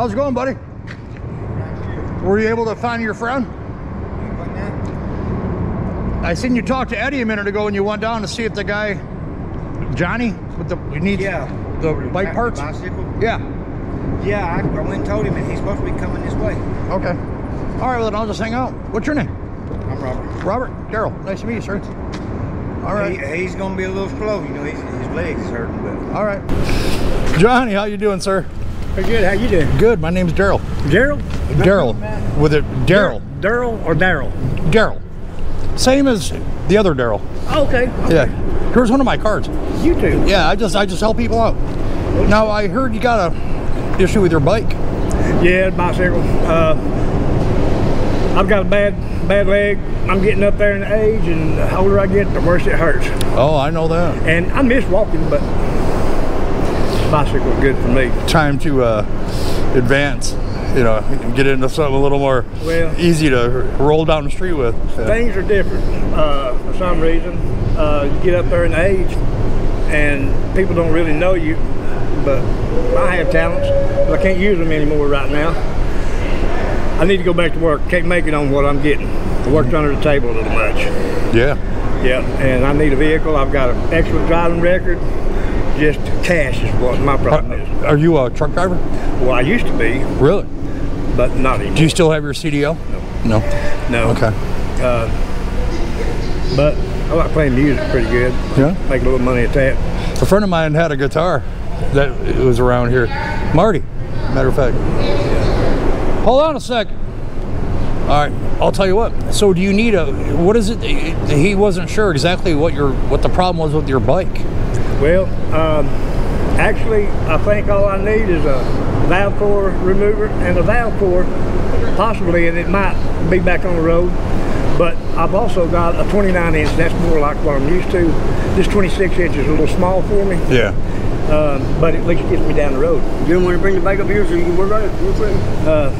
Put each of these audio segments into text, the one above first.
How's it going, buddy? Were you able to find your friend? I seen you talk to Eddie a minute ago and you went down to see if the guy, Johnny, with the, you need Yeah. the bike parts? Bicycle? Yeah. Yeah, I, I went and told him that he's supposed to be coming this way. Okay. All right, well, then I'll just hang out. What's your name? I'm Robert. Robert? Daryl. Nice to meet you, sir. All right. He, he's gonna be a little slow, you know, he's, his legs is hurting, but. All right. Johnny, how you doing, sir? Pretty good. How you doing? Good. My name's Daryl. Daryl? Daryl. With it, Daryl. Daryl or Daryl? Daryl. Same as the other Daryl. Okay. Yeah. Here's one of my cards. You too. Yeah, I just I just help people out. Now I heard you got a issue with your bike. Yeah, bicycle. Uh, I've got a bad bad leg. I'm getting up there in age, and the older I get, the worse it hurts. Oh, I know that. And I miss walking, but bicycle good for me. Time to uh, advance. You know, get into something a little more Well- easy to roll down the street with. Things are different uh, for some reason. Uh, you get up there in age, and people don't really know you. But I have talents, but I can't use them anymore right now. I need to go back to work. Can't make it on what I'm getting. I worked under the table a little much. Yeah. Yeah, and I need a vehicle. I've got an excellent driving record. Just cash is what my problem is. Are you a truck driver? Well, I used to be, Really? but not anymore. Do you still have your CDL? No. No. No. Okay. Uh, but I like playing music pretty good. Yeah. Make a little money at that. A friend of mine had a guitar that was around here. Marty, matter of fact. Hold on a sec. All right, I'll tell you what. So, do you need a? What is it? He wasn't sure exactly what your what the problem was with your bike. Well, um, actually, I think all I need is a valve core remover and a valve core, possibly, and it might be back on the road. But I've also got a 29 inch. That's more like what I'm used to. This 26 inch is a little small for me, Yeah. um, but at least gets me down the road. You don't want to bring the bike up here so you can work on it real quick? Uh,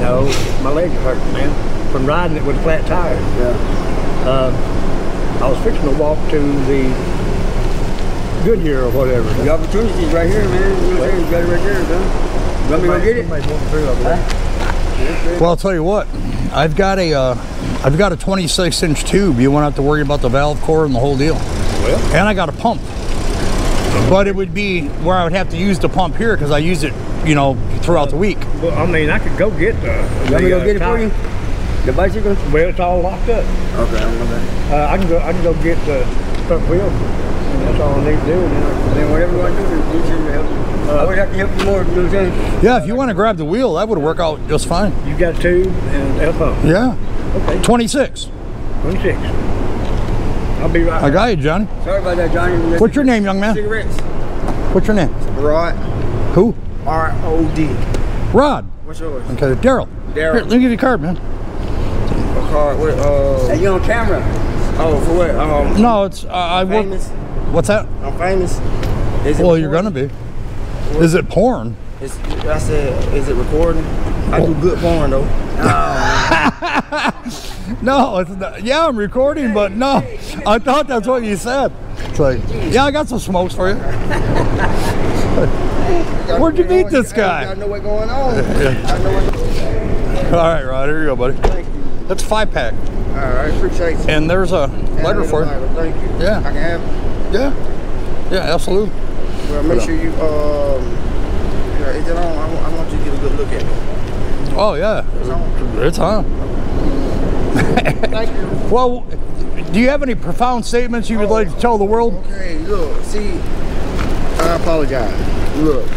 no, my legs are hurting, man, from riding it with a flat tire. Yeah. Uh, I was fixing to walk to the Goodyear or whatever. The opportunity's right here, man. You know what I'm saying? You got it right there, done. You want me to go get it? Somebody's walking through over there. Well, I'll tell you what. I've got a uh, I've got a 26 inch tube. You won't have to worry about the valve core and the whole deal. Well, And I got a pump. But it would be where I would have to use the pump here because I use it, you know, throughout the week. well, I mean, I could go get the. You want me to go uh, get it for you? The bicycle? Well, it's all locked up. Okay, I'm going Uh, I can go. I can go get the front wheel. And that's all I need to do. Then whatever you want to do, just do something help you. I would have to help you more, you know what I'm saying? Yeah, if you want to grab the wheel, that would work out just fine. You got two and a pump. Yeah. Okay, 26. 26. I'll be right. I got you, Johnny. Sorry about that, Johnny. What's your name, young man? Cigarettes. What's your name? Rod. Who? R O D. Rod. What's yours? Okay, Daryl. Daryl. Let me give you a card, man. A card with, uh. Hey, you on camera? Oh, for what? Um, No, it's uh, I work. What's that? I'm famous. Is it Well, you're gonna be. Is it porn? Is, I said, is it recording? I do good porn though. No, it's not. Yeah, I'm recording, but no. I thought that's what you said. It's like, yeah, I got some smokes for you. Where'd you meet this guy? I know what's going on. I know what's All right, Rod, here you go, buddy. Thank you. That's a five pack, All right, appreciate you. and there's a letter for you. Thank you. Yeah. I can have. Yeah, yeah, absolutely. Well, make sure you. Um, you know, is it on? I want, I want you to get a good look at it. Oh yeah, It's on. it's on. Thank you. Well, do you have any profound statements you would like to tell the world? Okay, look, see, I apologize. Look,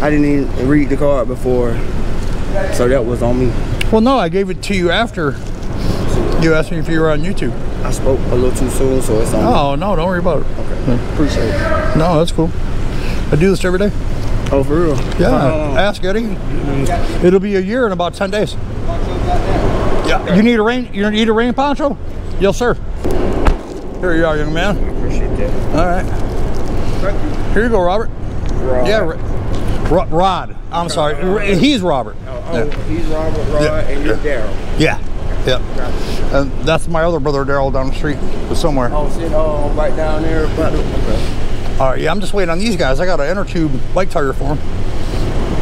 I didn't even read the card before, so that was on me. Well, no, I gave it to you after you asked me if you were on YouTube. I spoke a little too soon, so it's on. Oh no, don't worry about it. Okay, appreciate it. No, that's cool. I do this every day. Oh, for real? Yeah, Uh, ask Eddie. It'll be a year in about ten days. Yeah, you need a rain. You need a rain poncho? Yes, sir. Here you are, young man. appreciate that. All right, Thank you. here you go, Robert. Rod. Yeah, Ro- Ro- Rod. I'm sorry. He's Robert. Oh, oh, he's Robert Rod, Yeah. and you're Daryl. Yeah, yeah. And that's my other brother, Daryl, down the street, somewhere. Oh, sit oh, right down there. Okay. All right, yeah, I'm just waiting on these guys. I got an inner tube bike tire for them.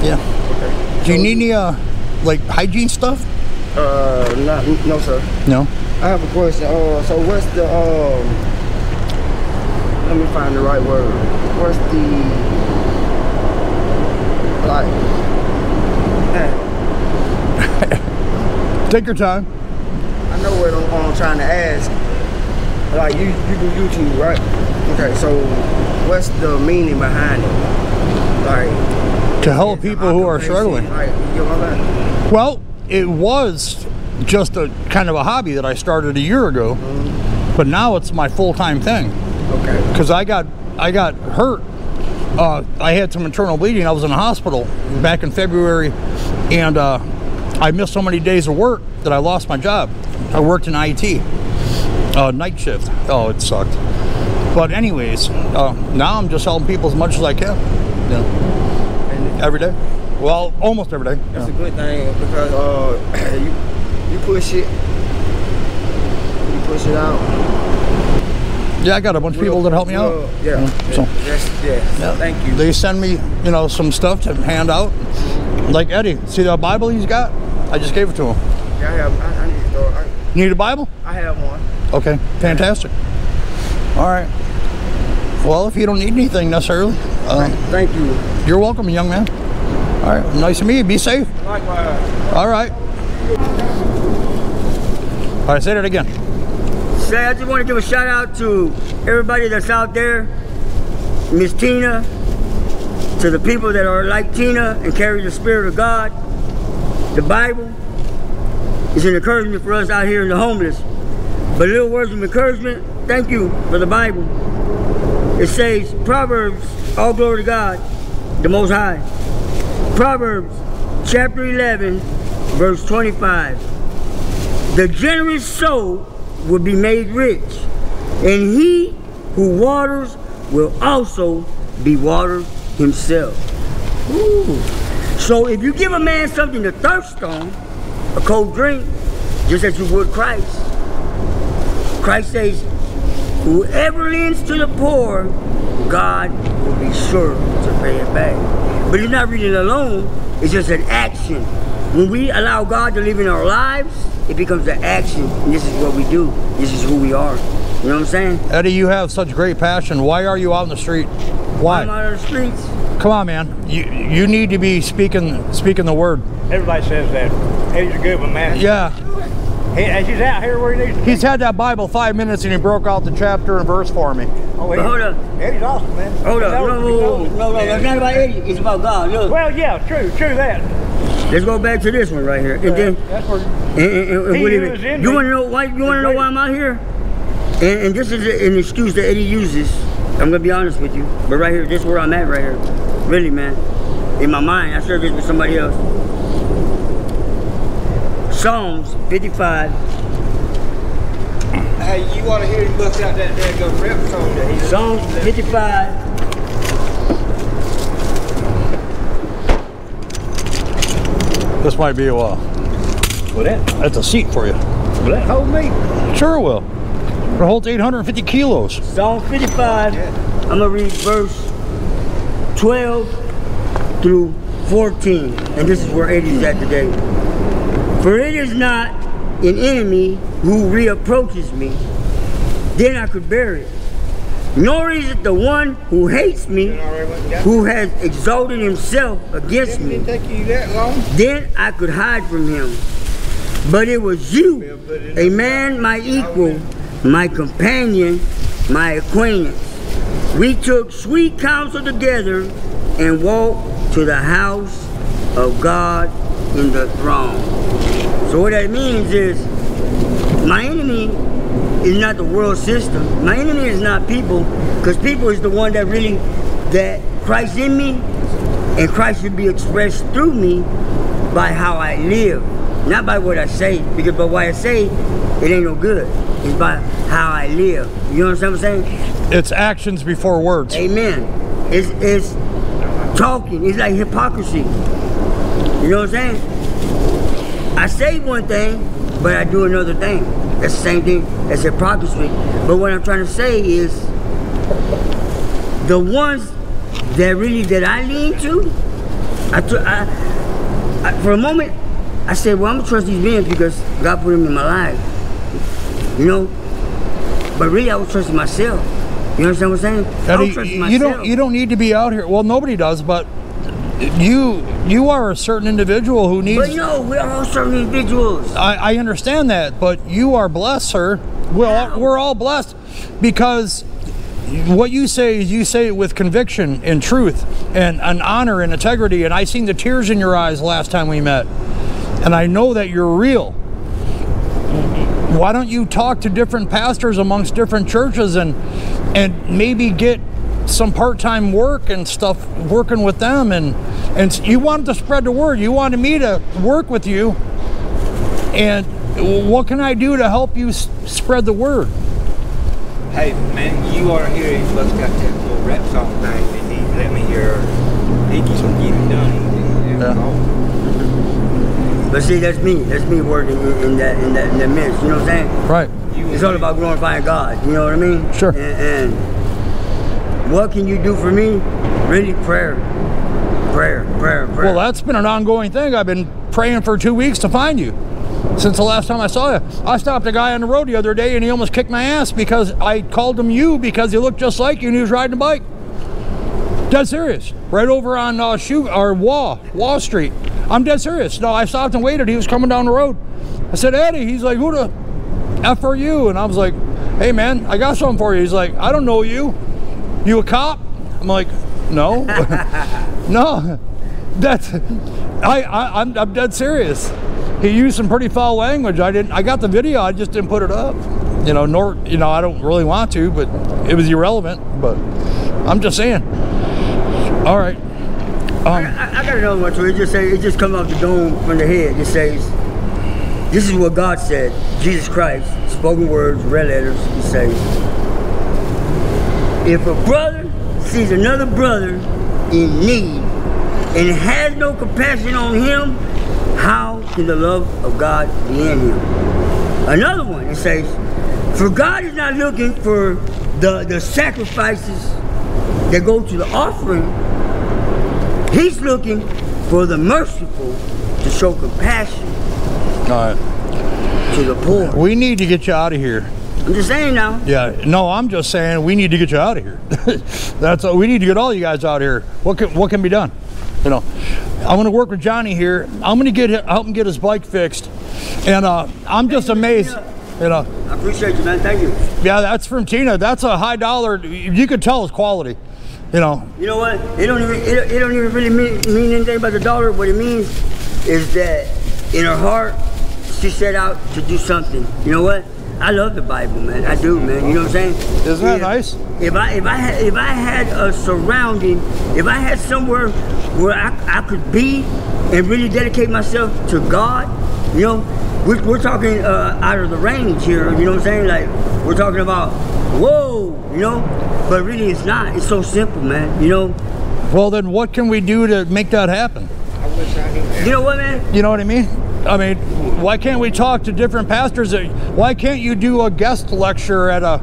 Yeah. Okay. Do you need any uh, like hygiene stuff? Uh, not, no, sir. No. I have a question. Uh, so what's the um? Let me find the right word. What's the like? eh, Take your time. I know what I'm, I'm trying to ask. Like you, you do YouTube, right? Okay, so what's the meaning behind it? Like To help people who are struggling. Like, you get what I'm saying? Well, it was just a kind of a hobby that I started a year ago, but now it's my full-time thing Okay. because I got I got hurt. Uh, I had some internal bleeding. I was in the hospital back in February, and uh, I missed so many days of work that I lost my job. I worked in IT, uh, night shift. Oh, it sucked. But anyways, uh, now I'm just helping people as much as I can. You know, And every day. Well, almost every day. That's Yeah. a good thing because uh, you you push it, you push it out. Yeah, I got a bunch of people that help me out. Well, Yeah. So- Yes, yes. Yeah. Thank you. They send me, you know, some stuff to hand out. Like Eddie, see the Bible he's got? I just gave it to him. Yeah, I have. I, I need to start. I, need a Bible? I have one. Okay, fantastic. All right. Well, if you don't need anything necessarily, uh, Thank you. you're welcome, young man. All right, nice to meet you. Be safe. Likewise. All right. All right, say that again. Say, I just want to give a shout out to everybody that's out there, Miss Tina, to the people that are like Tina and carry the Spirit of God. The Bible is an encouragement for us out here in the homeless. But little words of encouragement, thank you for the Bible. It says, Proverbs, all glory to God, the Most High. Proverbs chapter 11, verse 25. The generous soul will be made rich, and he who waters will also be watered himself. Ooh. So if you give a man something to thirst on, a cold drink, just as you would Christ, Christ says, whoever lends to the poor, God will be sure to pay it back. But it's not reading alone, it's just an action. When we allow God to live in our lives, it becomes an action. And this is what we do. This is who we are. You know what I'm saying? Eddie, you have such great passion. Why are you out in the street? I'm Why? on the streets. Come on, man. You you need to be speaking speaking the word. Everybody says that. Eddie's a good one, man. Yeah. He, and he's out here where he needs to be. He's had that Bible five minutes and he broke out the chapter and verse for me. Oh, he- hold up. Eddie's awesome, man. Hold up. No, no, no, no, no. It's not about Eddie. It's about God. Look. Well, yeah, true, true that. Let's go back to this one right here. And then, That's where and, and, and He what is was it? in you want to know why? You want to know why I'm out here? And, and this is an excuse that Eddie uses. I'm gonna be honest with you, but right here, this is where I'm at right here. Really, man. In my mind, I shared this with somebody else. Psalms 55. Hey, you want to hear him bust out that there go rep song that he Psalms 55. This might be a while. well, that, That's a seat for you. well, that hold me. Sure will. It holds 850 kilos. Psalm 55, I'm gonna read verse 12 through 14. And this is where Eddie's at today. For it is not an enemy who reapproaches me, then I could bear it. Nor is it the one who hates me, who has exalted himself against me then I could hide from him. But it was you, a man my equal, my companion, my acquaintance. We took sweet counsel together and walked to the house of God in the throne. So what that means is my enemy is not the world system. My enemy is not people, because people is the one that really that Christ in me and Christ should be expressed through me by how I live, not by what I say. Because by what I say, it ain't no good. It's by how I live. You know what I'm saying? It's actions before words. Amen. It's it's talking. It's like hypocrisy. You know what I'm saying? I say one thing, but I do another thing. That's the same thing as hypocrisy. But what I'm trying to say is the ones that really that I lean to, I, I I, for a moment, I said, well, I'm gonna trust these men because God put them in my life. You know? But really, I was trusting myself. You understand what I'm saying? I was trusting you myself. don't you don't need to be out here. Well, nobody does, but you you are a certain individual who needs. But no, we're all certain individuals. I, I understand that, but you are blessed, sir. We're all, we're all blessed because what you say is you say it with conviction and truth and, and honor and integrity. And I seen the tears in your eyes last time we met, and I know that you're real. Why don't you talk to different pastors amongst different churches and and maybe get some part-time work and stuff working with them and and you wanted to spread the word you wanted me to work with you and what can I do to help you s- spread the word? Hey, man, you are here. He's supposed to got that little rap song thing, and he let me hear. He can get it done. He- he- Yeah. But see, that's me. That's me working in, in that in that in that midst. You know what I'm saying? Right. It's all about glorifying God. You know what I mean? Sure. And, and what can you do for me? Really, prayer, prayer, prayer, prayer. Well, that's been an ongoing thing. I've been praying for two weeks to find you since the last time I saw you. I stopped a guy on the road the other day and he almost kicked my ass because I called him you because he looked just like you and he was riding a bike. Dead serious. Right over on uh, Shoe or Wall Wall Street. I'm dead serious. No, I stopped and waited. He was coming down the road. I said, Eddie. He's like, who the f are you? And I was like, hey man, I got something for you. He's like, I don't know you. You a cop? I'm like, no, no. That's I, I I'm, I'm dead serious. He used some pretty foul language. I didn't. I got the video. I just didn't put it up. You know, nor you know, I don't really want to, but it was irrelevant. But I'm just saying. All right. Um, I got another one too. It just say it just comes off the dome from the head. It says, "This is what God said." Jesus Christ, spoken words, red letters. It says, "If a brother sees another brother in need and has no compassion on him, how can the love of God be in him?" Another one. It says, "For God is not looking for the the sacrifices that go to the offering." He's looking for the merciful to show compassion all right. to the poor. We need to get you out of here. I'm just saying now. Yeah. No, I'm just saying we need to get you out of here. That's we need to get all you guys out here. What can what can be done? You know, I'm going to work with Johnny here. I'm going to get help him get his bike fixed, and uh, I'm just amazed. You know, I appreciate you, man. Thank you. yeah, that's from Tina. That's a high dollar. You could tell it's quality. You know, You know what? It don't even it, don't- it don't even really mean, mean anything about the dollar. What it means is that in her heart, she set out to do something. You know what? I love the Bible, man. I do, man. You know what I'm saying? Isn't that If- nice? If I if I had if I had a surrounding, if I had somewhere where I, I could be and really dedicate myself to God, you know, we're, we're talking uh, out of the range here. You know what I'm saying? Like we're talking about, whoa, you know. But really, it's not. It's so simple, man. You know. well then what can we do to make that happen? I wish I knew. You know what, man? You know what I mean? I mean, why can't we talk to different pastors? Why can't you do a guest lecture at a,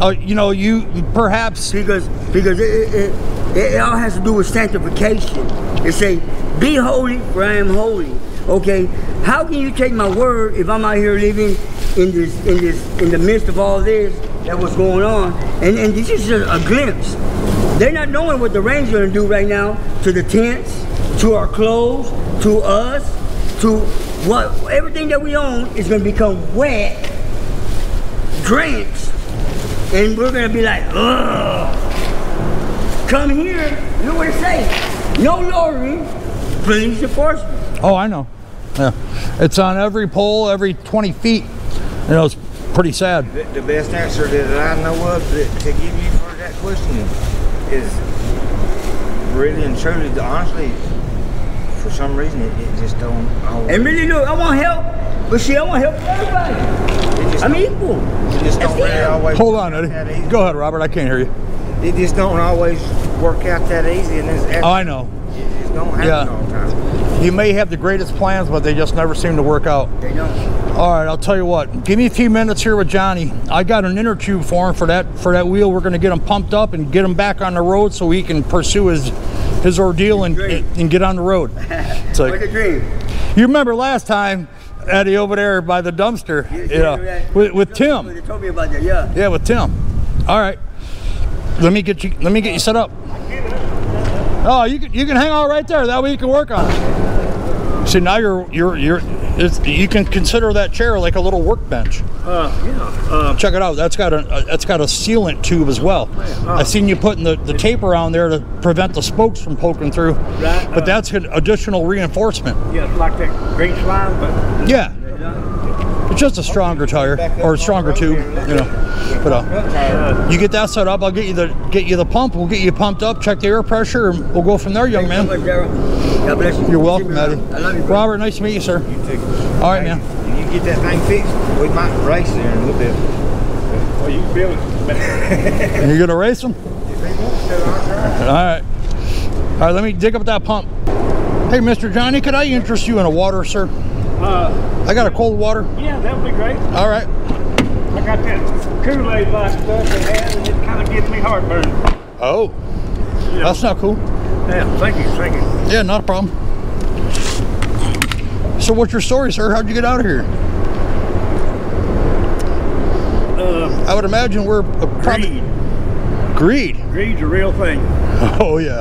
a you know, you perhaps Because because it, it, it, it all has to do with sanctification. It say, "Be holy, for I am holy." Okay, how can you take my word if I'm out here living in this in this in the midst of all this that was going on? And and this is just a glimpse. They're not knowing what the rain's gonna do right now to the tents, to our clothes, to us, to what everything that we own is gonna become wet, drenched, and we're gonna be like, ugh. Come here, look what it say. No loitering, police enforcement. Oh, I know. Yeah, it's on every pole, every 20 feet. You know, it's pretty sad. The, the best answer that I know of that, to give you for that question is really and truly, honestly, for some reason, it, it just don't always. And really, look, I want help, but see, I want help for everybody. I'm equal. it just don't really always. Hold on, Eddie. Go ahead, Robert. I can't hear you. It just don't always work out that easy, and it's Oh, I know. it just don't happen Yeah. all the time. You may have the greatest plans, but they just never seem to work out. They don't. All right, I'll tell you what. Give me a few minutes here with Johnny. I got an inner tube for him for that for that wheel. We're going to get him pumped up and get him back on the road so he can pursue his his ordeal and, and get on the road. It's What's like your dream? you remember last time, Eddie, over there by the dumpster, you, yeah, know, yeah. with, with You Tim. told me about that, yeah. Yeah, with Tim. All right. Let me get you. Let me get you set up. Oh, you can you can hang out right there. That way you can work on it. See, now you're you're you're. It's, you can consider that chair like a little workbench. Uh, yeah. Uh, Check it out. That's got a, a that's got a sealant tube as well. I've seen you putting the, the tape around there to prevent the spokes from poking through. Right, But uh, that's an additional reinforcement. yeah, it's like that green slime, but Yeah. It's just a stronger tire or a stronger tube, you know. But uh, you get that set up. I'll get you the get you the pump. We'll get you pumped up. Check the air pressure, and we'll go from there, young man. so much, Daryl. God bless you. You're welcome, Eddie. I love you. Robert, nice to meet you, sir. You too. All right, man. If you get that thing fixed, we might race there in a little bit. well, you can feel it. You gonna race them? If he wants to, I'll try. All right. All right. Let me dig up that pump. Hey, Mr. Johnny, could I interest you in a water, sir? Uh, I got a cold water. yeah, that would be great. All right. I got that Kool-Aid like stuff they had, and it kind of gives me heartburn. Oh, know. that's not cool. Yeah, thank you, thank you. Yeah, not a problem. So, what's your story, sir? How'd you get out of here? Uh, I would imagine we're a greed. greed. Greed's a real thing. Oh yeah.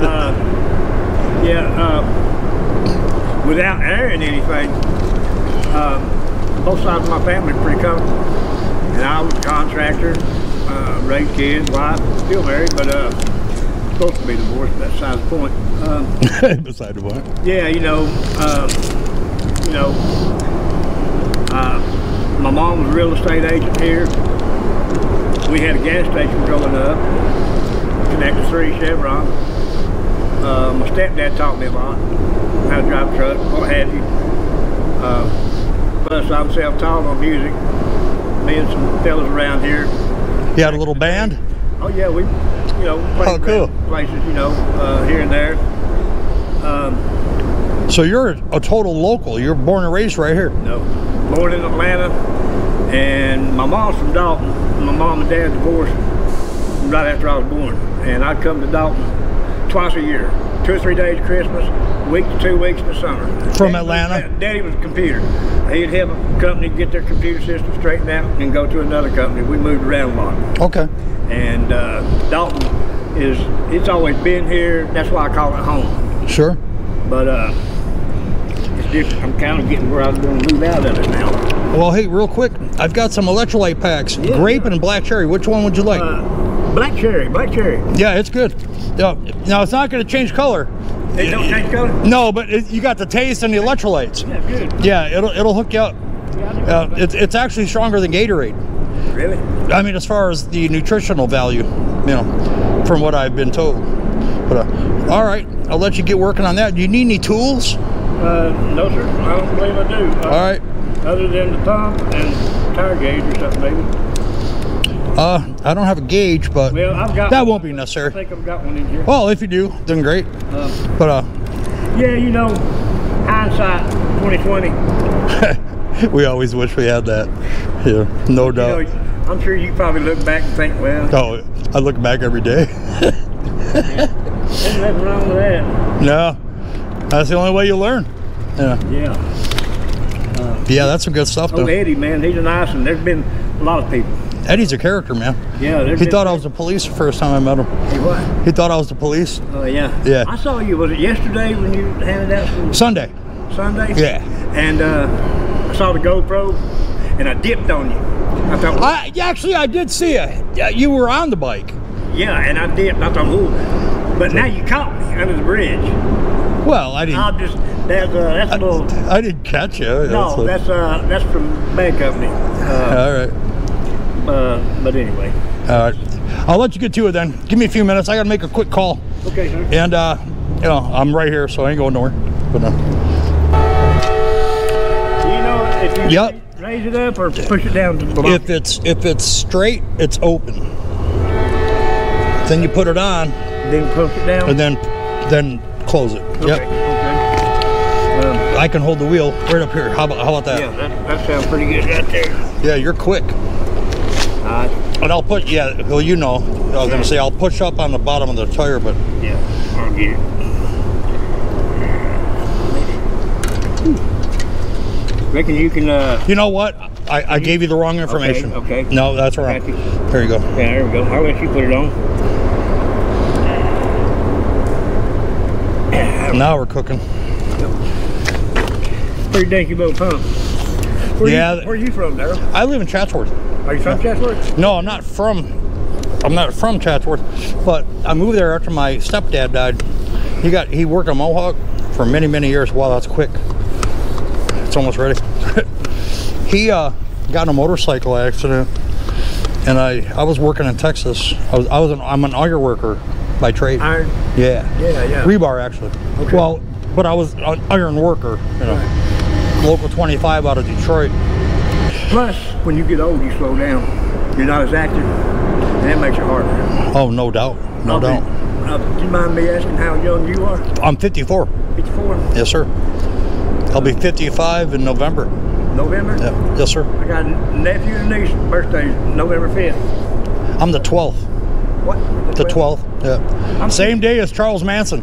Uh, yeah, uh, without airing anything, uh, both sides of my family are pretty comfortable. And I was a contractor, uh, raised kids, wife, still married, but uh, supposed to be divorced, but that's beside the point. Um, Beside the point. yeah, you know, uh, you know, uh, my mom was a real estate agent here. We had a gas station growing up, connected three Chevron. Uh, my stepdad taught me a lot, how to drive a truck, what have you. Uh, plus, I'm self-taught on music. Me and some fellas around here. You had a little band. Oh yeah, we, you know, played Oh, cool. places, you know, uh, here and there. Um, So you're a total local. You're born and raised right here. No. Born in Atlanta, and my mom's from Dalton. My mom and dad divorced right after I was born, and I'd come to Dalton twice a year, two or three days of Christmas, week to two weeks in the summer. From Daddy was- Atlanta? Daddy was a computer. He'd have a company get their computer system straightened out and go to another company. We moved around a lot Okay. and uh, Dalton is it's always been here. That's why I call it home. Sure. But uh. I'm kind of getting where I was going to move out of it now. Well, hey, real quick, I've got some electrolyte packs, Yeah. grape and black cherry. Which one would you like? Uh, black cherry, black cherry. yeah, it's good. Now, now it's not going to change color. They don't change color. No, but it, you got the taste and the electrolytes. Yeah, good. Yeah, it'll it'll hook you up. Yeah, Uh, it's it's actually stronger than Gatorade. really. I mean, as far as the nutritional value, you know, from what I've been told. But uh, all right, I'll let you get working on that. Do you need any tools? Uh, no, sir. I don't believe I do. Uh, All right. Other than the pump and tire gauge or something, maybe. Uh, I don't have a gauge, but Well, that won't be necessary. I think I've got one in here. Well, if you do, then great. Uh, But uh, yeah, you know, hindsight 2020. we always wish we had that. Yeah, no You doubt. know, I'm sure you probably look back and think, well, Oh, I look back every day. there's nothing wrong with that. no, that's the only way you learn. Yeah, Yeah. yeah, that's some good stuff Oh. Eddie, man, he's a nice one. There's been a lot of people. Eddie's a character, man. Yeah, He thought I was the police the first time I met him. He what? He thought I was the police. Oh, yeah. Yeah. I saw you. Was it yesterday when you handed out some Sunday. Sunday? Yeah. And uh, I saw the GoPro, and I dipped on you. I thought, I actually I did see you. Yeah, you were on the bike. yeah, and I dipped. I thought, ooh. But now you caught me under the bridge. Well, I didn't. I'll just that's uh, that's a little. I didn't catch you. No, like- that's uh that's from bad company. Uh, all right. Uh, but anyway. Right. I'll let you get to it then. Give me a few minutes. I got to make a quick call. Okay, sir. And, uh, you know, I'm right here, so I ain't going nowhere. But, uh, You know, if you Yep. raise it up or push it down to the bottom. if it's if it's straight, it's open. Then you put it on, then push it down. and then then close it. okay. Yep. Okay. Um, I can hold the wheel right up here. How about how about that? yeah, that, that sounds pretty good right there. Yeah, you're quick. Uh, And I'll put, yeah, well, you know, I was gonna say, I'll push up on the bottom of the tire, but Yeah, I'll get it. Reckon you can, uh, you know what? I, I gave you the wrong information. okay. No, that's wrong. You. There you go. yeah, there we go. I'll let you put it on. Now we're cooking. Pretty dinky little pump. Where Yeah. You, where you from, Daryl? I live in Chatsworth. Are you from Chatsworth? No, I'm not from. I'm not from Chatsworth, but I moved there after my stepdad died. He got he worked on Mohawk for many many years. Wow, that's quick. It's almost ready. he uh, got in a motorcycle accident, and I I was working in Texas. I was I was an, I'm an iron worker by trade. Iron. Yeah. Yeah, yeah. Rebar actually. Okay. Well, but I was an iron worker. You know, local 25 out of Detroit. Plus, when you get old, you slow down. You're not as active, and that makes it harder. Oh, no doubt. No I'll be- doubt. Uh, do you mind me asking how young you are? I'm 54. 54? Yes, sir. I'll be 55 in November. November? Yeah. Yes, sir. I got a nephew and niece birthday November 5th. I'm the 12th. What? The 12th. Yeah. I'm- Same day as Charles Manson.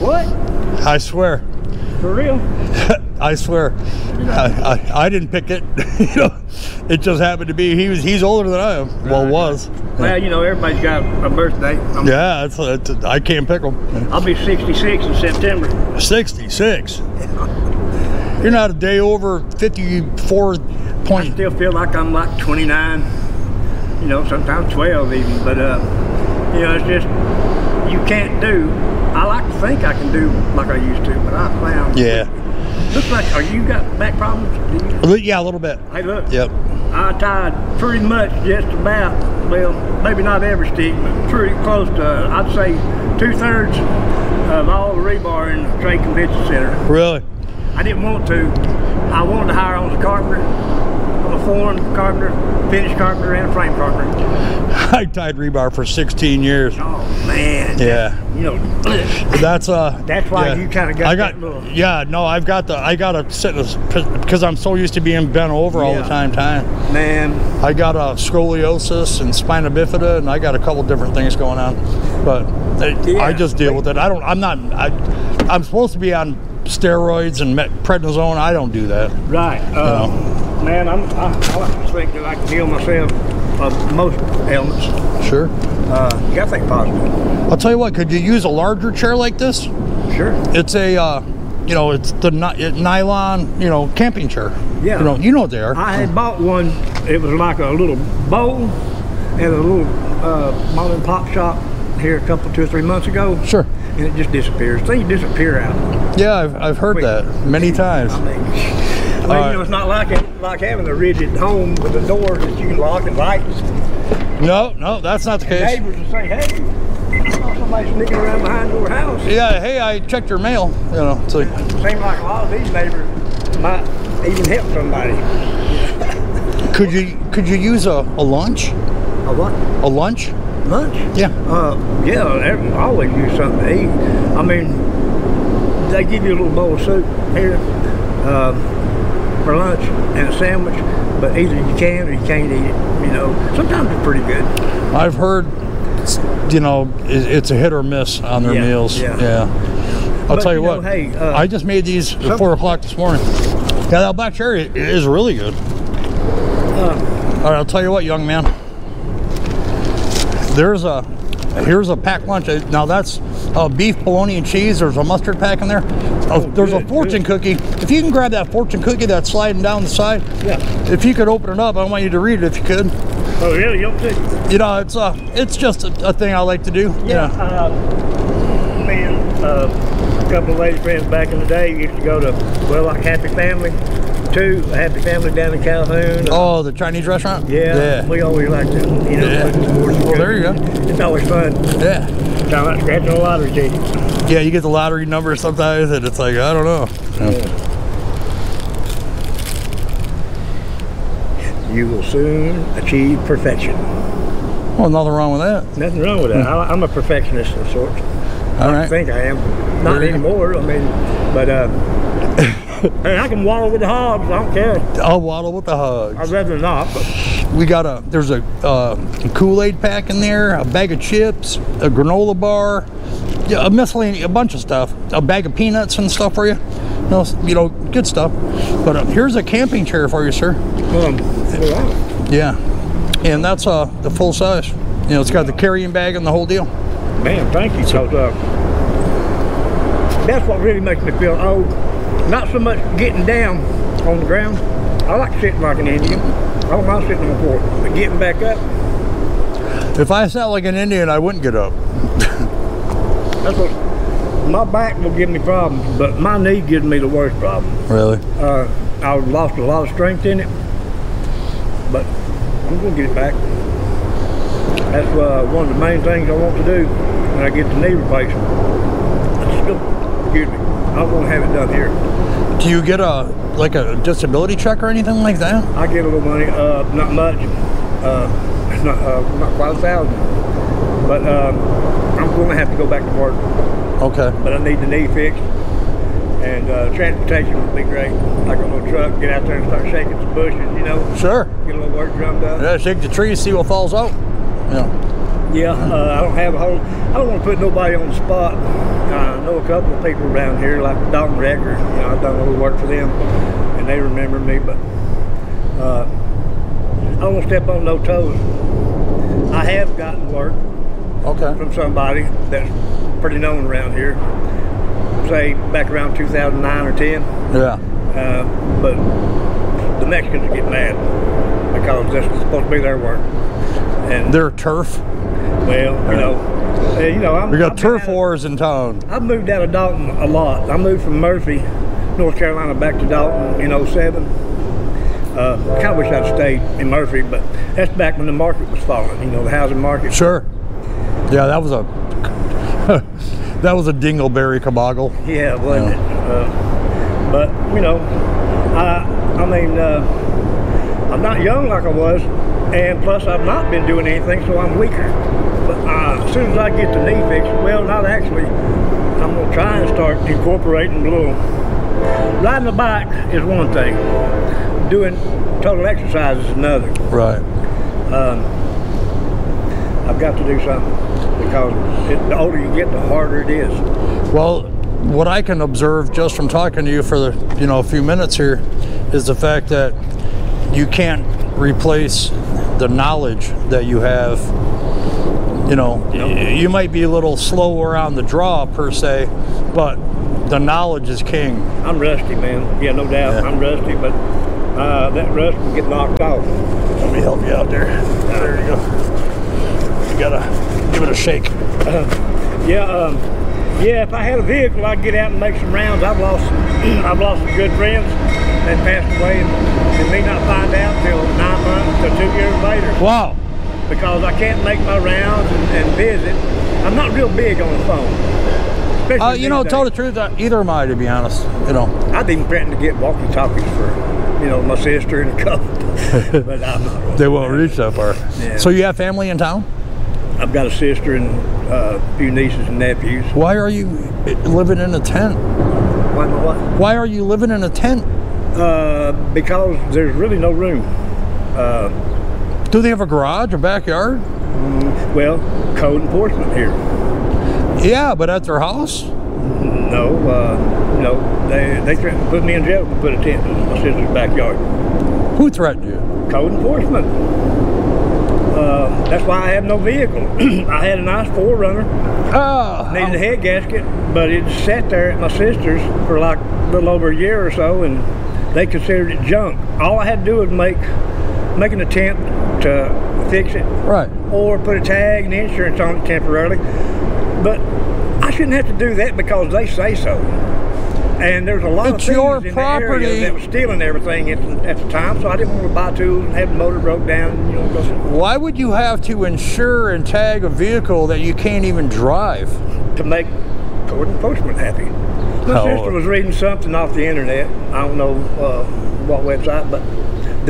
What? I swear. For real? I swear. I, I, I didn't pick it. you know, it just happened to be. He was. He's older than I am. Well, Right. was. Well, you know, everybody's got a birthday. I'm, Yeah. It's, it's, I can't pick them. I'll be 66 in September. 66. You're not a day over 54 point. I still feel like I'm like 29. You know, sometimes 12 even. But, uh, you know, it's just, you can't do. I like to think I can do like I used to, but I found. Yeah. Looks like, are you got back problems? You? Yeah, a little bit. Hey, look. Yep. I tied pretty much just about, well, maybe not every stick, but pretty close to, I'd say two thirds of all the rebar in the Trade Convention Center. Really. I didn't want to. I wanted to hire on the carpenter, a carpenter, finish carpenter, and frame carpenter. I tied rebar for 16 years. Oh man. Yeah. You know, That's uh. That's why yeah. you kinda got I got. little- Yeah. No, I've got the. I got to sit because I'm so used to being bent over all the time. Time. man. I got a scoliosis and spina bifida, and I got a couple different things going on. But I, Yeah. I just deal with it. I don't. I'm not. I. I'm supposed to be on steroids and prednisone. I don't do that. Right. Uh, Man, I'm, I, I like to think that I can heal myself of most ailments. Sure. Uh, you got to think positive. I'll tell you what. Could you use a larger chair like this? Sure. It's a. Uh, you know, it's the nylon. You know, camping chair. Yeah. You know, you know what they are. I had bought one. It was like a little bowl at a little uh, mom and pop shop here a couple, two or three months ago. Sure. And it just disappears. Things disappear out. Yeah, I've, I've heard that many times. I mean, right. you know, it's not like it, like having a rigid home with a door that you can lock and lights. No, no, that's not the case. Neighbors will say, "Hey, I saw somebody sneaking around behind your house." Yeah, hey, I checked your mail. You know, like, Seems like a lot of these neighbors might even help somebody. could you could you use a, a lunch? A what? A lunch? Lunch? Yeah. Uh, yeah, I always use something to eat. I mean, they give you a little bowl of soup here um, for lunch and a sandwich, but either you can or you can't eat it. You know, sometimes it's pretty good. I've heard, you know, it's a hit or miss on their Yeah, meals. yeah. yeah. I'll But, tell you, you know, what. hey, uh, I just made these at four o'clock this morning. Yeah, that black cherry is really good. Uh, All right, I'll tell you what, young man. There's a here's a packed lunch. Uh, Now that's uh, beef, bologna, and cheese. There's a mustard pack in there. Uh, there's a good, fortune cookie. If you can grab that fortune cookie that's sliding down the side, Yeah. If you could open it up, I want you to read it if you could. Oh, yeah, You don't? You know, it's uh, it's just a, a thing I like to do. Yeah. Uh, me and uh, a couple of lady friends back in the day used to go to, well, like Happy Family, too. Happy Family down in Calhoun. Oh, the Chinese restaurant. Yeah, Yeah. we always like to, you know, Yeah. towards the Well, there you go. It's always fun. yeah. Of like scratching a lottery ticket. Yeah, you get the lottery number sometimes, and it's like I don't know. Yeah. You will soon achieve perfection. Well, nothing wrong with that. Nothing wrong with that. I, I'm a perfectionist of sorts. All I right. think I am. Not anymore. I mean, but uh, hey, I can waddle with the hogs. I don't care. I'll waddle with the hogs. I'd rather not. But we got a there's a, uh, a Kool-Aid pack in there, a bag of chips, a granola bar, a miscellaneous, a bunch of stuff, a bag of peanuts and stuff for you. You know, you know good stuff. But uh, here's a camping chair for you, sir. Um. Yeah, and that's uh the full size. You know, it's got the carrying bag and the whole deal. Man, thank you. So, uh, that's what really makes me feel old. Not so much getting down on the ground. I like sitting like an Indian. I don't mind sitting on the floor. But getting back up, If I sat like an Indian, I wouldn't get up. that's what my back will give me problems, but my knee gives me the worst problem. Really? Uh, I lost a lot of strength in it, but I'm gonna get it back. That's uh, one of the main things I want to do when I get the knee replacement. Excuse me, I'm gonna have it done here. Do you get a like a disability check or anything like that? I get a little money, uh, not much, uh, not uh, not quite a thousand, but um, I'm gonna have to go back to work. Okay. But I need the knee fixed, and uh, transportation would be great. Like a little truck, get out there and start shaking some bushes, you know, Sure. get a little work done done. Yeah, shake the tree, see what falls out. Yeah. Yeah, uh, I don't have a whole. I don't want to put nobody on the spot. I know a couple of people around here, like Don Recker. You know, I've done a little work for them, and they remember me. But uh, I don't want to step on no toes. I have gotten work Okay. from somebody that's pretty known around here. Say back around 2009 or 10. Yeah. Uh, but the Mexicans get mad because this that's supposed to be their work. And They're turf. well, you know, uh, you know, I'm, We got I've turf out of- wars in town. I've moved out of Dalton a lot. I moved from Murphy, North Carolina, back to Dalton in 07. Uh, I kind of wish I'd stayed in Murphy, but that's back when the market was falling. You know, the housing market. Sure. Yeah, that was a that was a dingleberry caboggle. Yeah, wasn't it? Uh, but you know, I I mean, uh, I'm not young like I was, and plus I've not been doing anything, so I'm weaker. Uh, as soon as I get the knee fixed, well, not actually, I'm gonna try and start incorporating little. Riding a bike is one thing. Doing total exercise is another. Right. I've got to do something because it, the older you get, the harder it is. Well, what I can observe just from talking to you for the you know a few minutes here is the fact that you can't replace the knowledge that you have. You know, y- you might be a little slower on the draw per se, but the knowledge is king. I'm rusty, man. Yeah, no doubt. Yeah. I'm rusty, but uh, that rust will get knocked off. Let me help you out there. There you go. You gotta give it a shake. Yeah, um, yeah. If I had a vehicle, I'd get out and make some rounds. I've lost, I've lost some good friends that passed away, and, and may not find out till nine months or two years later Wow. Because I can't make my rounds and, and visit. I'm not real big on the phone. Uh, you know, these tell the truth, uh, either am I, to be honest. You know, I've been threatened to get walkie-talkies for, you know, my sister and a couple, but I'm not. Really they won't reach that far. Yeah. So you have family in town? I've got a sister and uh, a few nieces and nephews. Why are you living in a tent? Why am I what? Why are you living in a tent? Uh, because there's really no room. Uh, Do they have a garage or backyard? well, code enforcement here. Yeah, but at their house? No, uh, no, they they threatened to put me in jail to put a tent in my sister's backyard. Who threatened you? Code enforcement. Uh, that's why I have no vehicle. I had a nice 4Runner, Ah, needed a head gasket, but it sat there at my sister's for like a little over a year or so, and they considered it junk. All I had to do was make make an attempt to fix it right. or put a tag and insurance on it temporarily. But I shouldn't have to do that because they say so. And there's a lot It's of your in property. the area that was stealing everything at, at the time, so I didn't want to buy tools and have the motor broke down. And, you know, Why would you have to insure and tag a vehicle that you can't even drive? to make code enforcement happy. My Oh. sister was reading something off the internet. I don't know uh, what website, but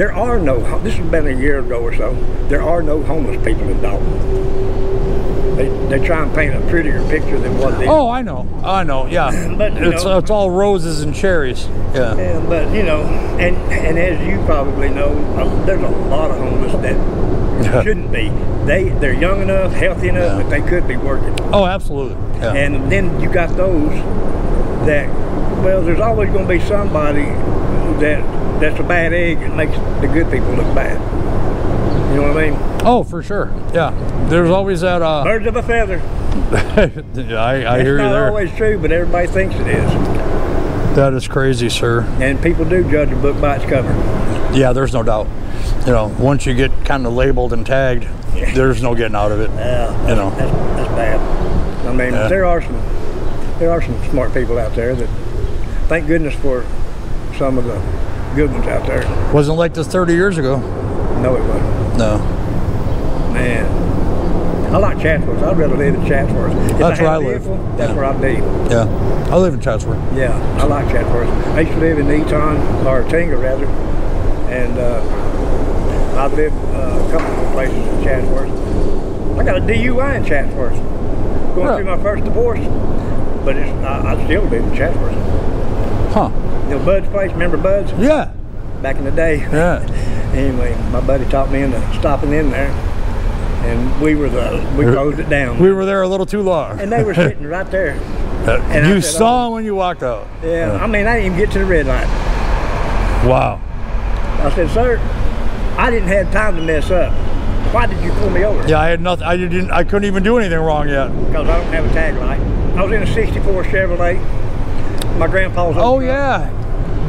there are no. This has been a year ago or so. There are no homeless people in Dalton. they, they try and paint a prettier picture than what they Oh, I know. I know. Yeah. But, it's know- it's all roses and cherries. Yeah. Yeah, but you know, and and as you probably know, uh, there's a lot of homeless that shouldn't be. They they're young enough, healthy enough Yeah. that they could be working. Oh, absolutely. Yeah. And then you got those that, well, there's always going to be somebody that that's a bad egg and makes the good people look bad. You know what I mean? oh, for sure. Yeah. There's always that. Uh, Birds of a feather. I, I It's hear you not always true, but everybody thinks it is. That is crazy, sir. And people do judge a book by its cover. Yeah, there's no doubt. You know, once you get kind of labeled and tagged, there's no getting out of it. Yeah, You know. that's, that's bad. I mean, Yeah. there are some there are some smart people out there that thank goodness for some of the good ones out there. Wasn't like this 30 years ago. No, it wasn't. No. Man, I like Chatsworth. I'd rather live in Chatsworth. If That's I where I live. vehicle, That's Yeah. where I'd be. Yeah. I live in Chatsworth. Yeah, I like Chatsworth. I used to live in Eton, or Tennga rather, and uh, I've lived uh, a couple of places in Chatsworth. I got a DUI in Chatsworth, going through my first divorce, but it's, I, I still live in Chatsworth. Huh. You know, Bud's place, remember Bud's? Yeah. Back in the day. Yeah. Anyway, my buddy talked me into stopping in there, and we were the, we closed it down. We were there a little too long. and they were sitting right there. Uh, and you said, saw when you walked out. Yeah, I mean, I didn't even get to the red light. Wow. I said, sir, I didn't have time to mess up. Why did you pull me over? Yeah, I had nothing. I didn't. I couldn't even do anything wrong yet. Because I don't have a tag light. I was in a 64 Chevrolet. My grandpa's Oh yeah.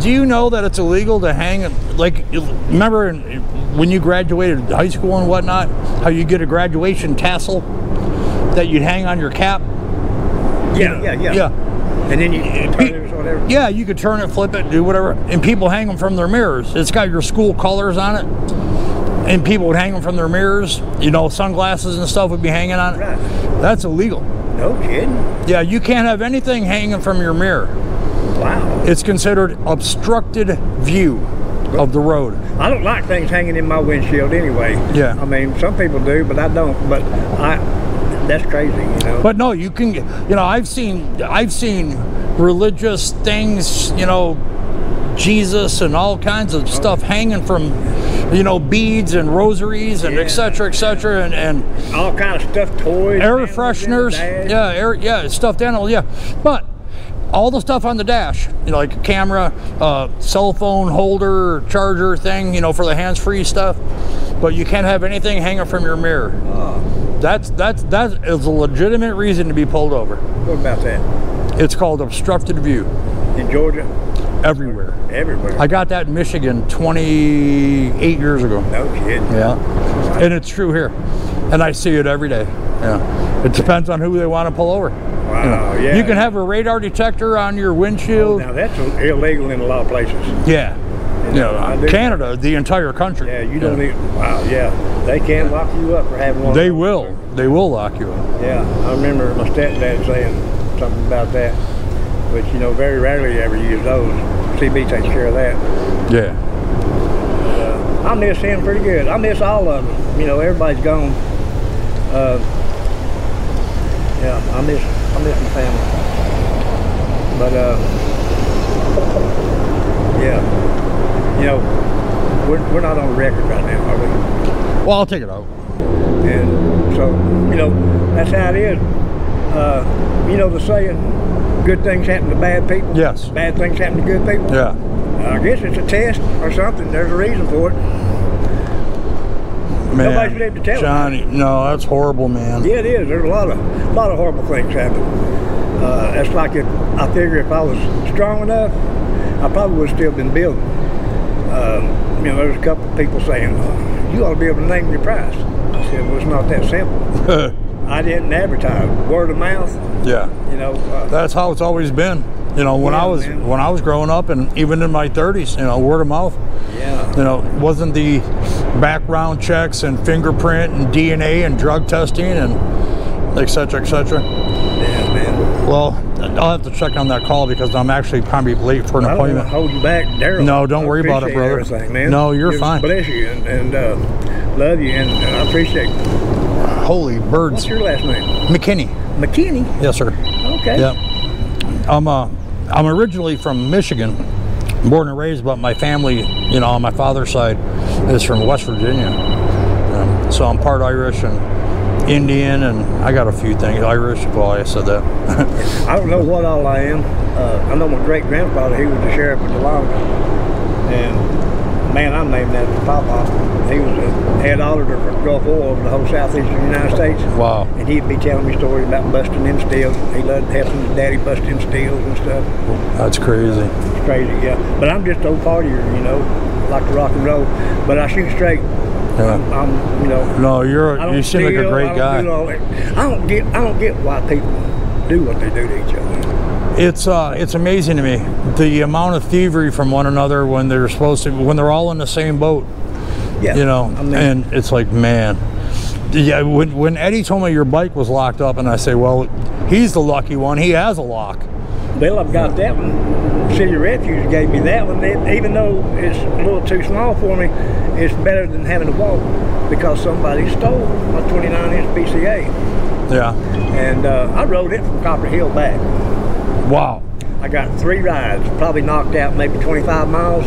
Do you know that it's illegal to hang? Like, remember when you graduated high school and whatnot, how you get a graduation tassel that you'd hang on your cap? Yeah, yeah, yeah. Yeah. And then you turn it or whatever. Yeah, you could turn it, flip it, do whatever, and people hang them from their mirrors. It's got your school colors on it, and people would hang them from their mirrors. You know, sunglasses and stuff would be hanging on it. Right. That's illegal. No kidding. Yeah, you can't have anything hanging from your mirror. Wow. It's considered obstructed view of the road. I don't like things hanging in my windshield anyway. Yeah. I mean, some people do, but I don't. But I, that's crazy, you know. But no, you can. You know, I've seen I've seen religious things. You know, Jesus and all kinds of stuff oh. hanging from, you know, beads and rosaries and Yeah. et cetera, et cetera, and, and all kind of stuff, toys. air animals in the fresheners. Yeah, air, yeah, stuffed animal. Yeah, but all the stuff on the dash, you know, like camera, uh, cell phone holder, charger thing, you know, for the hands-free stuff. But you can't have anything hanging from your mirror. That's that's that is a legitimate reason to be pulled over. What about that? It's called obstructed view In Georgia, everywhere. everywhere. I got that in Michigan 28 years ago. no kidding. Yeah, and it's true here, and I see it every day. Yeah, it depends on who they want to pull over. Wow. Yeah. You can have a radar detector on your Oh, windshield. now that's illegal in a lot of places. Yeah. You know, I. Canada, the entire country. Yeah, you don't need. Wow, yeah, they can lock you up for having one. They will. They will lock you up. Yeah, I remember my stepdad saying something about that, which you know very rarely you ever use those. CB takes care of that. Yeah. Uh, I miss him pretty good. I miss all of them. You know, everybody's gone. Uh, yeah, I miss I miss my family. But uh, yeah, you know, we're, we're not on record right now, are we? Well, I'll take it out. And so, you know, that's how it is. Uh, you know the saying, good things happen to bad people. Yes. Bad things happen to good people. Yeah. I guess it's a test or something. There's a reason for it. Man, Nobody's been able to tell. Johnny, no, that's horrible, man. Yeah, it is. There's a lot of, lot of horrible things happen. Uh, it's like if I figure if I was strong enough, I probably would have still been building. Um, you know, there's a couple of people saying, "Oh, you ought to be able to name your price. I said, well, it's not that simple. I didn't advertise. Word of mouth, yeah. you know. Uh, That's how it's always been. You know, when Yeah, I was man. when I was growing up and even in my 30s, you know, word of mouth. yeah. You know, wasn't the background checks and fingerprint and DNA and drug testing and et cetera, et cetera. Yeah, man. Well, I'll have to check on that call because I'm actually probably late for an I don't want to appointment. hold you back, Daryl. No, don't I worry about it, brother. Everything, man. No, you're Just fine. Bless you and, and uh, love you, and, and I appreciate Holy birds. What's your last name? McKinney. McKinney. Yes, sir. Okay. Yeah. I'm uh, I'm originally from Michigan, born and raised, but my family, you know, on my father's side, is from West Virginia. Um, so I'm part Irish and Indian, and I got a few things. Irish, well, I said that. I don't know what all I am. Uh, I know my great grandfather, he was the sheriff of DeLonghi. And man, I'm named after Papa. He was a head auditor for Gulf Oil over the whole southeastern United States. wow. And he'd be telling me stories about busting in steels. He loved helping his daddy bust in steels and stuff. That's crazy. It's crazy, yeah. But I'm just old partier, you know, like to rock and roll. But I shoot straight. Yeah. I'm, I'm, you know, No, you're you seem like a steal, I great don't guy. do. I don't get I don't get why people do what they do to each other. It's uh, it's amazing to me the amount of thievery from one another when they're supposed to when they're all in the same boat. Yeah, You know, and it's like, man, yeah. When when Eddie told me your bike was locked up, and I say, well, he's the lucky one. He has a lock. Bill, I've got that one. City Refuge gave me that one. It, even though it's a little too small for me, it's better than having to walk because somebody stole my 29 inch PCA. Yeah. And uh, I rode it from Copperhill back. Wow. I got three rides, probably knocked out maybe 25 miles,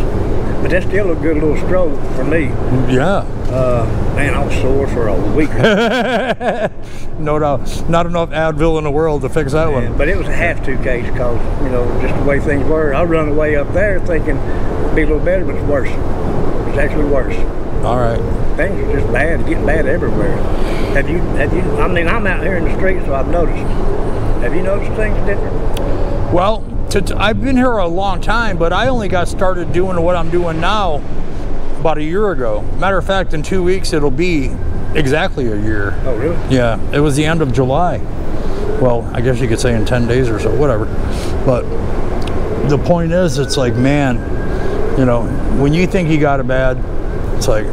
but that's still a good little stroll for me. Yeah. Uh, man, I was sore for a week. No doubt. Not enough Advil in the world to fix that one. but it was a have to case because, you know, just the way things were. I run away up there thinking it'd be a little better, but it's worse. It's actually worse. All right. Things are just bad, getting bad everywhere. Have you, have you, I mean, I'm out here in the street, so I've noticed. Have you noticed things different? Well, to, I've been here a long time, but I only got started doing what I'm doing now about a year ago. Matter of fact, in two weeks it'll be exactly a year. Oh, really? Yeah, it was the end of July. Well, I guess you could say in 10 days or so, whatever. But the point is, it's like, man, you know, when you think you got it bad, it's like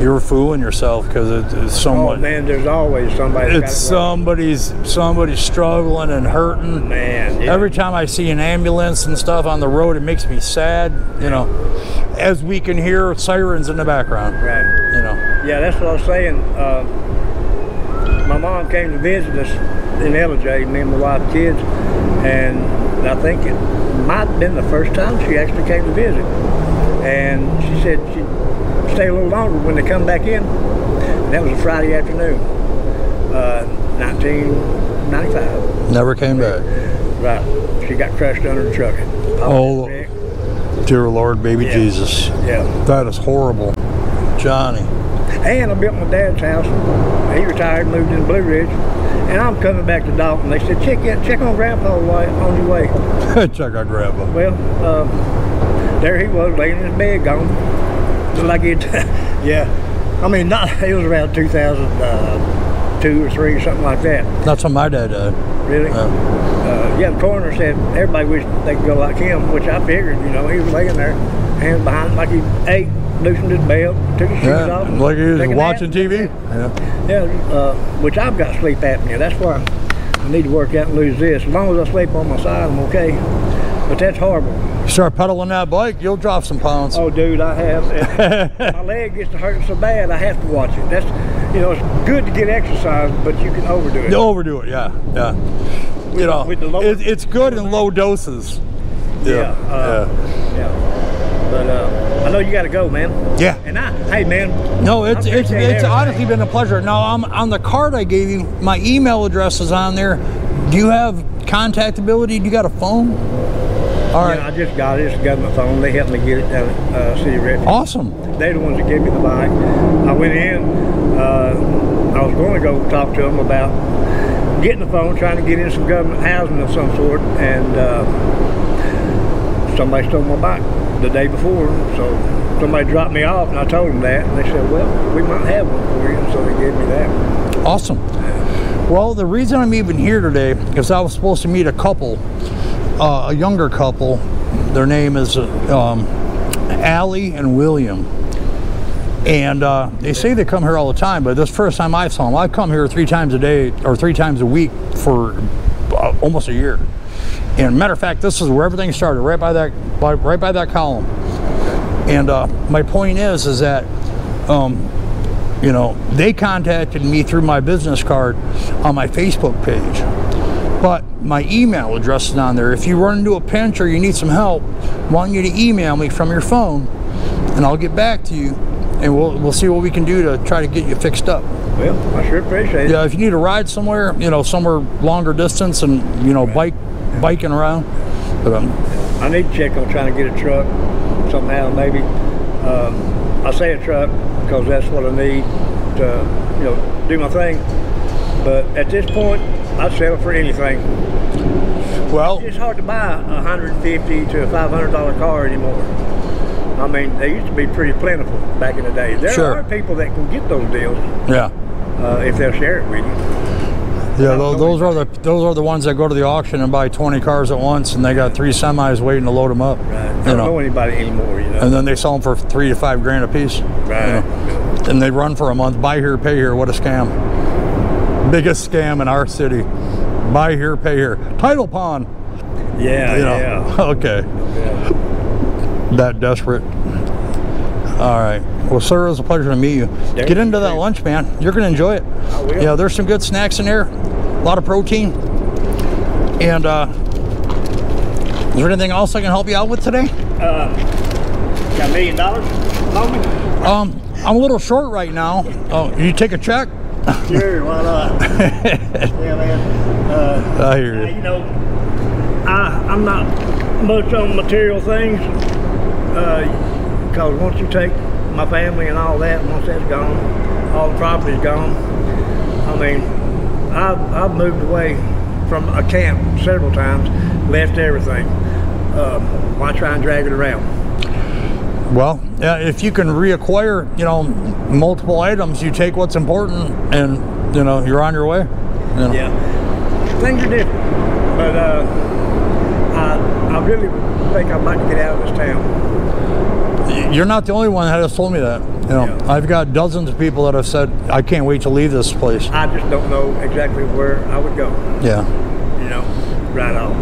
you're fooling yourself because it, it's so Oh, man, there's always somebody. It's somebody's somebody's struggling and hurting. Man, yeah. Every time I see an ambulance and stuff on the road, it makes me sad. You know, as we can hear sirens in the background. Right. You know. Yeah, that's what I was saying. Uh, my mom came to visit us in LJ, me and my wife kids, and I think it might have been the first time she actually came to visit. And she said she'd stay a little longer when they come back in. And that was a Friday afternoon, uh, 1995. Never came back. Right. She got crushed under the truck. Oh. Dear Lord, baby Yeah. Jesus, Yeah. that is horrible. Johnny. And I built my dad's house. He retired, moved in Blue Ridge. And I'm coming back to Dalton. They said, check in, check on Grandpa on your way. Check out Grandpa. Well, uh, there he was, laying in his bed, gone. It, yeah. I mean, not, it was around 2002 or 3 something like that. That's what my dad did. Really? Yeah. Uh, yeah, the coroner said everybody wished they could go like him, which I figured, you know, he was laying there, hands behind, like he ate, loosened his belt, took his shoes Yeah, off. like he was took a nap. watching TV. Yeah. Yeah, uh, which I've got sleep apnea. That's why I need to work out and lose this. As long as I sleep on my side, I'm okay. But that's horrible. Start pedaling that bike, you'll drop some pounds. Oh, dude, I have. my leg gets to hurt so bad, I have to watch it. That's, you know, it's good to get exercise, but you can overdo it. You overdo it, yeah, yeah. You know, with the lower- it, it's good in low doses. Yeah, uh, yeah. But uh, I know you got to go, man. yeah. And I, hey, man. No, it's it's it's honestly been a pleasure. Now, I'm on the card I gave you. My email address is on there. Do you have contactability? Do you got a phone? All right. Yeah, I just got it. It's got my phone. They helped me get it down at uh, City Refuge. Awesome. They're the ones that gave me the bike. I went in. Uh, I was going to go talk to them about getting the phone, trying to get in some government housing of some sort, and uh, somebody stole my bike the day before. So somebody dropped me off, and I told them that, and they said, "Well, we might have one for you." So they gave me that. Awesome. Well, the reason I'm even here today is I was supposed to meet a couple, uh, a younger couple. Their name is uh, um, Allie and William. And uh, they say they come here all the time, but this first time I saw them, I've come here three times a day or three times a week for uh, almost a year. And matter of fact, this is where everything started, right by that, by, right by that column. And uh, my point is, is that um, you know, they contacted me through my business card on my Facebook page. But my email address is on there. If you run into a pinch or you need some help, I want you to email me from your phone and I'll get back to you and we'll, we'll see what we can do to try to get you fixed up. Well, I sure appreciate it. Yeah, if you need a ride somewhere, you know, somewhere longer distance and, you know, bike biking around. But, um, I need to check on trying to get a truck somehow, maybe. Um, I say a truck because that's what I need to, you know, do my thing. But at this point, I'd settle for anything. well, It's hard to buy a 150 to a 500 dollar car anymore. I mean, they used to be pretty plentiful back in the day. There Sure. are people that can get those deals yeah. uh, if they'll share it with you. Yeah, those, those are the those are the ones that go to the auction and buy 20 cars at once, and they got three semis waiting to load them up. Right. I don't know, know anybody anymore, you know. and then they sell them for three to five grand a piece. right. And they run for a month. Buy here, pay here. What a scam! Biggest scam in our city. Buy here, pay here. Title pawn. Yeah, You know. yeah. Okay. yeah. That desperate. All right. Well, sir, it was a pleasure to meet you. Yeah, Get into that lunch, man. You're gonna enjoy it. Yeah, there's some good snacks in there. A lot of protein. And uh, is there anything else I can help you out with today? Got a million dollars? Um, I'm a little short right now. Oh, you take a check? Sure, why not? yeah, man. Uh, I hear Uh, you. you know, I, I'm not much on material things because once you take my family and all that, once that's gone, all the property's gone. I mean, I've, I've moved away from a camp several times, left everything. Um, why try and drag it around? Well, yeah, if you can reacquire, you know, multiple items, you take what's important, and you know, you're on your way. You know. Yeah, things are different, but uh, I, I really think i might get out of this town. You're not the only one that has told me that. You know, Yeah. I've got dozens of people that have said, "I can't wait to leave this place." I just don't know exactly where I would go, Yeah. you know, right off.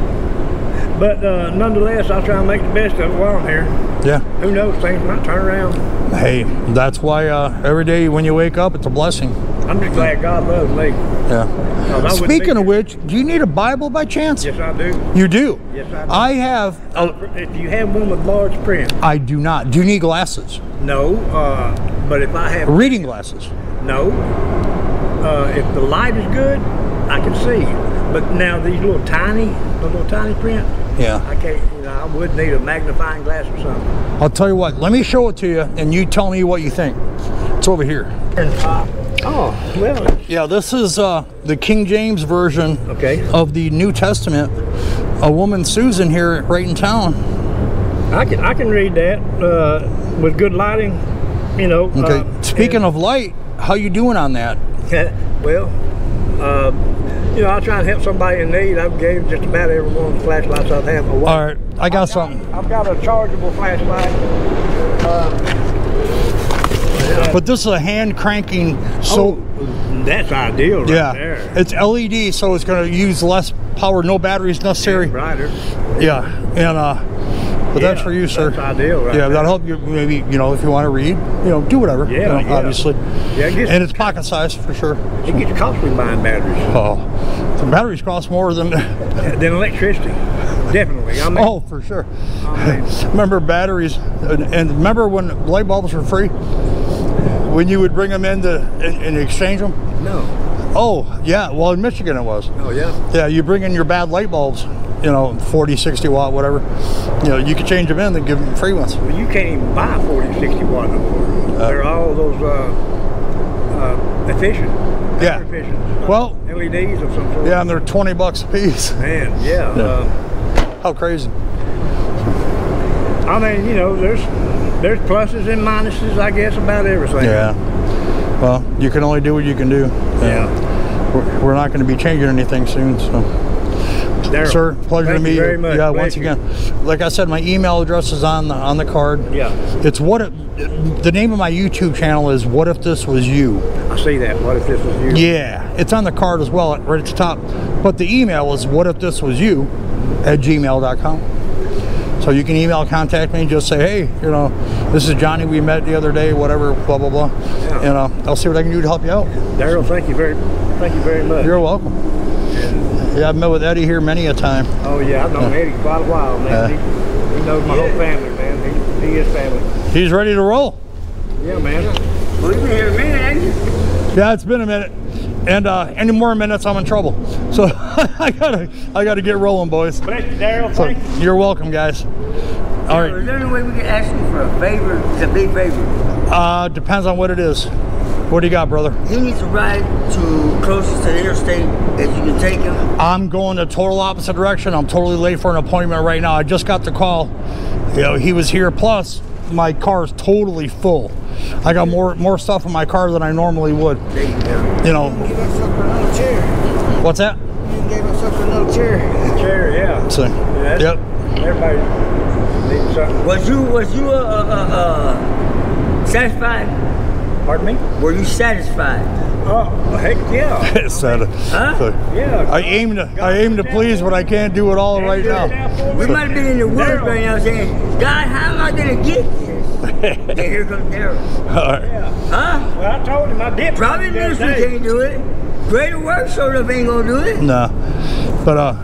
But uh, nonetheless, I'll try and make the best of it while I'm here. Yeah. Who knows, things might turn around. Hey, that's why uh, every day when you wake up, it's a blessing. I'm just glad God loves me. Yeah. 'cause I wouldn't be Speaking of which, do you need a Bible by chance? Yes, I do. You do. Yes, I do. I have. Uh, if you have one with large print, I do not. Do you need glasses? no. Uh, but if I have Reading glasses. No. Uh, if the light is good, I can see. But now these little tiny, the little tiny print, Yeah. I can't. You know, I would need a magnifying glass or something. I'll tell you what. Let me show it to you, and you tell me what you think. It's over here. Oh, well, Yeah, this is uh, the King James version Okay. of the New Testament. A woman, Susan, here right in town. I can I can read that uh, with good lighting. You know. Okay. uh, Speaking and- of light, how you doing on that? well, uh, you know, I try and help somebody in need. I've gave just about every one of the flashlights I've had. All right, I got something. I've got a chargeable flashlight. But this is a hand cranking. So oh, that's ideal right yeah, there. it's LED, so it's going to use less power. No batteries necessary. brighter. Yeah, and uh, but that's for you, sir. ideal right yeah, that'll help you. Maybe you know if you want to read, you know, do whatever. you Yeah, know, yeah. obviously. Yeah, it gets- and it's pocket size for sure. It gets costly buying batteries Oh, the batteries cost more than. than electricity. Definitely. I mean, oh, for sure. I mean, remember batteries, and, and remember when light bulbs were free? When you would bring them in to and, and exchange them? no. Oh, yeah. Well, in Michigan it was. Oh yeah. Yeah, you bring in your bad light bulbs, you know, 40, 60 watt, whatever. You know, you could change them in and give them free ones. Well, you can't even buy 40, 60 watt no more. They're all those uh, uh, efficient. Yeah. Efficient. uh, Well- LEDs of some sort. Yeah, and they're 20 bucks a piece. Man, yeah. Yeah. Uh, How crazy. I mean, you know, there's there's pluses and minuses, I guess, about everything. Yeah. Well, you can only do what you can do. Yeah. We're, we're not going to be changing anything soon, so. Daryl, Sir, pleasure thank to meet you very much. Yeah, once again, like I said, my email address is on the on the card. Yeah. It's what it, the name of my YouTube channel is. What if this was you? I see that. What if this was you? Yeah, it's on the card as well, right at the top. But the email is what if this was you at gmail.com. So you can email contact me. Just say, hey, you know, this is Johnny. We met the other day. Whatever. Blah blah blah. Yeah. And uh, I'll see what I can do to help you out. Daryl, thank you very, thank you very much. You're welcome. Yeah, I've met with Eddie here many a time. oh yeah, I've known Eddie quite a while, man. he, he knows my whole family, man. He, he is family. He's ready to roll. Yeah, man. Well, you been here a minute, ain't? Yeah, it's been a minute. And uh, any more minutes, I'm in trouble. So I gotta, I gotta get rolling, boys. Bless you, Daryl. So Thank you. you're welcome, guys. All right. Is there any way we can ask you for a favor? It's a big favor. Uh, depends on what it is. What do you got, brother? He needs to ride to closest to the interstate as you can take him. I'm going the total opposite direction. I'm totally late for an appointment right now. I just got the call. You know, he was here. Plus, my car is totally full. I got more more stuff in my car than I normally would. There you go. You know, Give us up another chair. what's that? You gave us up another chair. Chair, yeah. So, Yeah, yep. Everybody needs something. Was you was you uh, uh, uh, satisfied? Pardon me? Were you satisfied? Oh, heck yeah. It's that. Huh? so, Yeah. I aim to I aim to please, but I can't do it all right now. We might have been in the woods right now saying, God, how am I gonna get this? then here comes Daryl. All right. Yeah. Huh? Well, I told him I did. Probably the other ministry can't do it. Greater work sort of ain't gonna do it. No, but uh,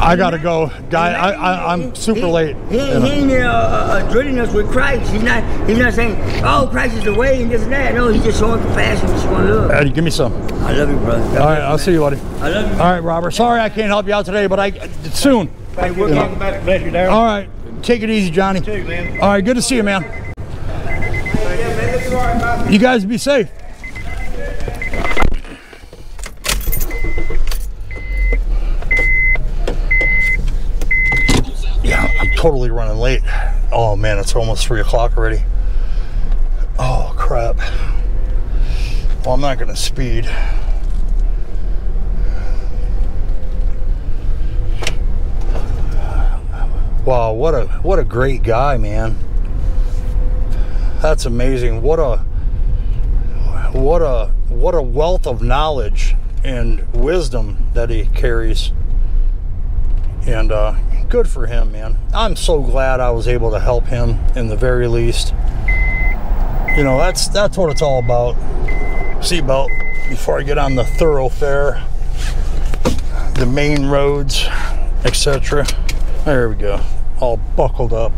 I gotta go, guy. I, I I'm super He- late. He, you ain't- he ain't uh, uh, drilling us with Christ. He's not. He's not saying, "Oh, Christ is the way and this and that." No, he's just showing compassion. Just want love. Eddie, give me some. I love you, brother. All right, I'll see you, buddy. I love you. All right, Robert. Sorry I can't help you out today, but I soon. Hey, we'll talk about it. Bless you, Daryl. All right, take it easy, Johnny. Too, man. All right, good to see you, man. You guys be safe. Totally running late. Oh man, it's almost three o'clock already. Oh crap. Well, I'm not gonna speed. Wow, what a what a great guy, man. That's amazing. What a what a what a wealth of knowledge and wisdom that he carries. And uh, good for him, man. I'm so glad I was able to help him in the very least. You know, that's that's what it's all about. Seatbelt before I get on the thoroughfare, the main roads, etc. There we go. All buckled up.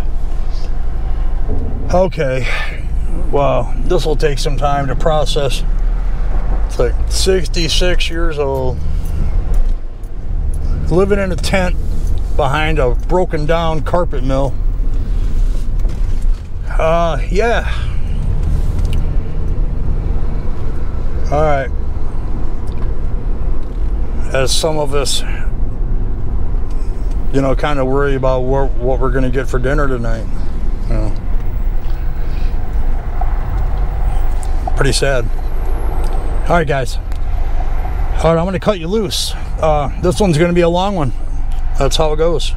Okay. Wow, this will take some time to process. It's like 66 years old. Living in a tent behind a broken down carpet mill. Uh, yeah. All right. As some of us, you know, kind of worry about what, what we're going to get for dinner tonight. You know. Pretty sad. All right, guys. All right, I'm going to cut you loose. Uh, this one's going to be a long one. That's how it goes.